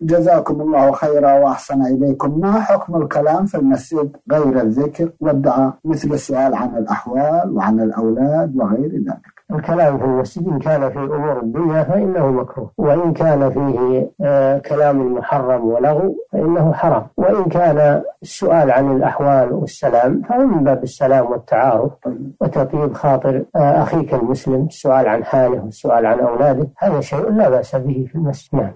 جزاكم الله خيرا وأحسن إليكم. ما حكم الكلام في المسجد غير الذكر والدعاء؟ مثل السؤال عن الأحوال وعن الأولاد وغير ذلك. الكلام في المسجد إن كان في أمور الدنيا فإنه مكروه. وإن كان فيه آه كلام محرم ولغو فإنه حرام. وإن كان السؤال عن الأحوال والسلام فهو من باب السلام والتعارف وتطيب خاطر آه أخيك المسلم السؤال عن حاله والسؤال عن أولاده هذا شيء لا بأس به في المسجد. نعم.